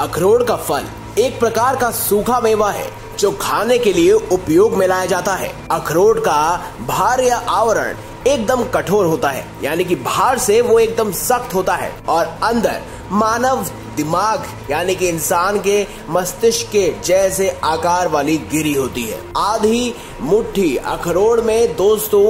अखरोट का फल एक प्रकार का सूखा मेवा है, जो खाने के लिए उपयोग में लाया जाता है। अखरोट का भार या आवरण एकदम कठोर होता है, यानी कि बाहर से वो एकदम सख्त होता है। और अंदर मानव दिमाग, यानी कि इंसान के मस्तिष्क के जैसे आकार वाली गिरी होती है। आधी मुट्ठी अखरोट में दोस्तों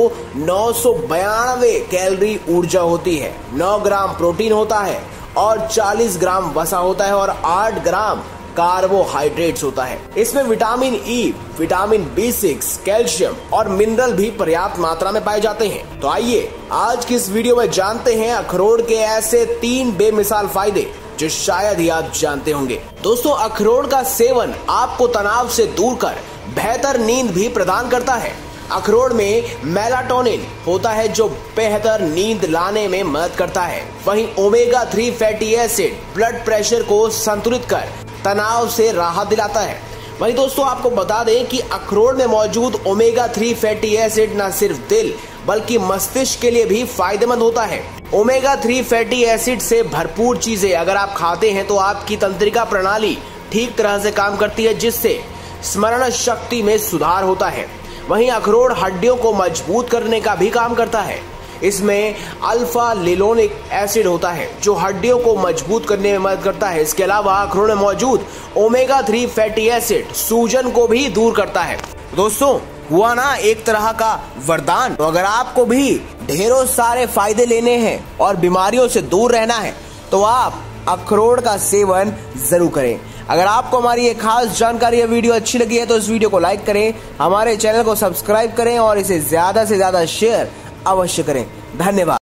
नौ सौ बयानवे कैलोरी ऊर्जा होती है। 9 ग्राम प्रोटीन होता है और 40 ग्राम वसा होता है और 8 ग्राम कार्बोहाइड्रेट्स होता है। इसमें vitamin E vitamin B six calcium और मिनरल भी पर्याप्त मात्रा में पाए जाते हैं। तो आइए, आज की इस वीडियो में जानते हैं अखरोट के ऐसे तीन बेमिसाल फ़ायदे, जो शायद ही आप जानते होंगे। दोस्तों, अखरोट का सेवन आपको तनाव से दूर कर, बेहतर नींद भी प्रदान करता है। अखरोट में मेलाटोनिन होता है जो बेहतर नींद लाने में मदद करता है। वहीं omega three fatty acid blood pressure को संतुलित कर तनाव से राहत दिलाता है। वहीं दोस्तों, आपको बता दें कि अखरोट में मौजूद ओमेगा थ्री फैटी एसिड न सिर्फ़ दिल, बल्कि मस्तिष्क के लिए भी फ़ायदेमंद होता है। ओमेगा थ्री फैटी एसिड से भरपूर चीज़ें अगर आप खाते हैं तो आपकी तंत्रिका प्रणाली ठीक तरह से काम करती है, जिससे स्मरण शक्ति में सुधार होता है। वहीं अखरोट हड्डियों को मज़बूत करने का भी काम करता है। इसमें अल्फ़ा लिलोनिक एसिड होता है, जो हड्डियों को मज़बूत करने में मदद करता है। इसके अलावा अखरोट में मौजूद ओमेगा थ्री फैटी एसिड सूजन को भी दूर करता है। दोस्तों, हुआ ना एक तरह का वरदान? तो अगर आपको भी ढेरों सारे फ़ायदे लेने हैं और बीमारियों से दूर रहना है तो आप अखरोट का सेवन ज़रूर करें। अगर आपको हमारी ये खास जानकारी या वीडियो अच्छी लगी है तो इस वीडियो को लाइक करें, हमारे चैनल को सब्सक्राइब करें और इसे ज़्यादा से ज़्यादा शेयर अवश्य करें। धन्यवाद।